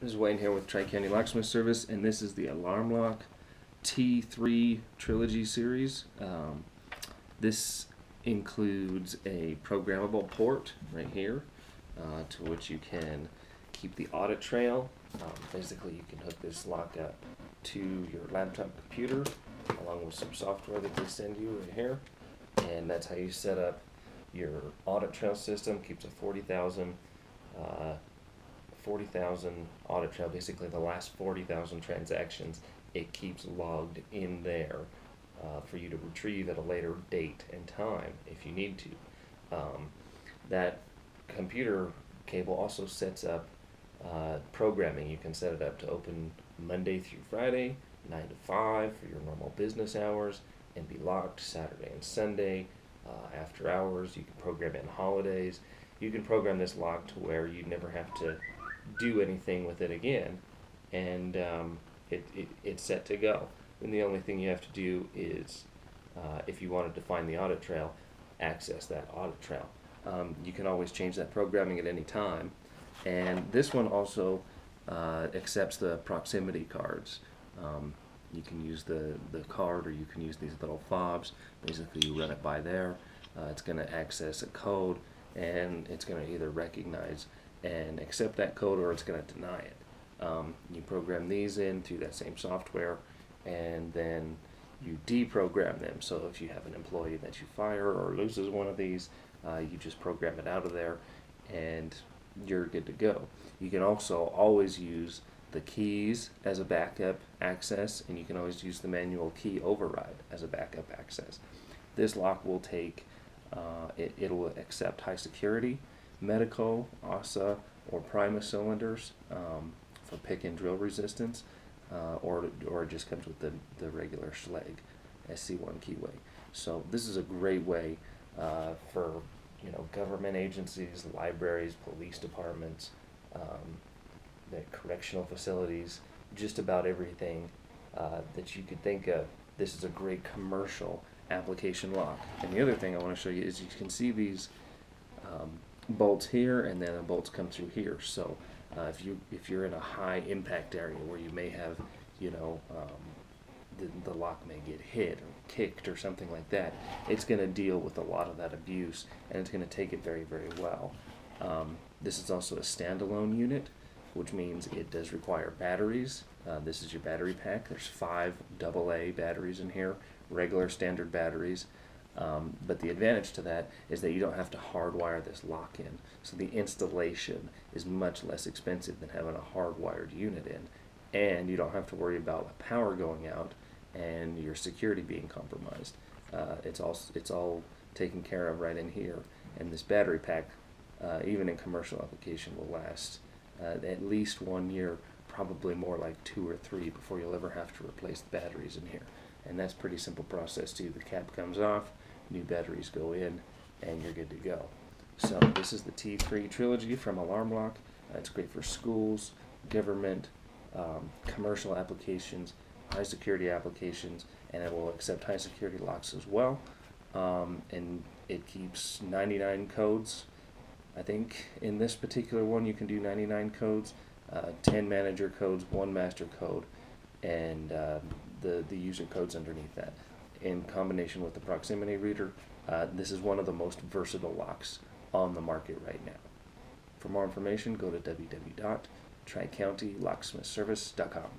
This is Wayne here with Tri County Locksmith Service, and this is the Alarm Lock T3 Trilogy series. Um, this includes a programmable port right here uh, to which you can keep the audit trail. Um, basically, you can hook this lock up to your laptop computer along with some software that they send you right here, and that's how you set up your audit trail system. Keeps a 40,000 uh, 40,000 audit trail, basically the last 40,000 transactions, it keeps logged in there uh, for you to retrieve at a later date and time if you need to. Um, that computer cable also sets up uh, programming. You can set it up to open Monday through Friday, 9 to 5 for your normal business hours, and be locked Saturday and Sunday uh, after hours. You can program in holidays. You can program this lock to where you never have to do anything with it again, and um, it, it, it's set to go. And the only thing you have to do is, uh, if you wanted to find the audit trail, access that audit trail. Um, you can always change that programming at any time. And this one also uh, accepts the proximity cards. Um, you can use the, the card or you can use these little fobs. Basically, you run it by there. Uh, it's going to access a code and it's going to either recognize and accept that code or it's going to deny it. Um, you program these in through that same software and then you deprogram them. So if you have an employee that you fire or loses one of these, uh, you just program it out of there and you're good to go. You can also always use the keys as a backup access and you can always use the manual key override as a backup access. This lock will take, uh, it, it'll accept high security, Medeco, ASSA, or Primus cylinders um, for pick and drill resistance, uh, or, or it just comes with the, the regular Schlage SC1 keyway. So this is a great way uh, for you know government agencies, libraries, police departments, um, the correctional facilities, just about everything uh, that you could think of. This is a great commercial application lock. And the other thing I want to show you is you can see these um, bolts here and then the bolts come through here. So uh, if you if you're in a high impact area where you may have you know um, the, the lock may get hit or kicked or something like that, it's going to deal with a lot of that abuse and it's going to take it very very well. Um, this is also a standalone unit, which means it does require batteries. Uh, this is your battery pack. There's five AA batteries in here, regular standard batteries. Um, but the advantage to that is that you don't have to hardwire this lock in. So the installation is much less expensive than having a hardwired unit in. And you don't have to worry about power going out and your security being compromised. Uh, it's all it's all taken care of right in here. And this battery pack, uh, even in commercial application, will last uh, at least one year, probably more like two or three before you'll ever have to replace the batteries in here. And that's pretty simple process too. The cap comes off, new batteries go in, and you're good to go. So this is the T3 trilogy from Alarm Lock. Uh, it's great for schools, government, um, commercial applications, high security applications, and it will accept high security locks as well. Um, and it keeps 99 codes. I think in this particular one you can do 99 codes, uh, 10 manager codes, one master code, and uh, the, the user codes underneath that in combination with the proximity reader, uh, this is one of the most versatile locks on the market right now. For more information, go to www.tricountylocksmithservice.com.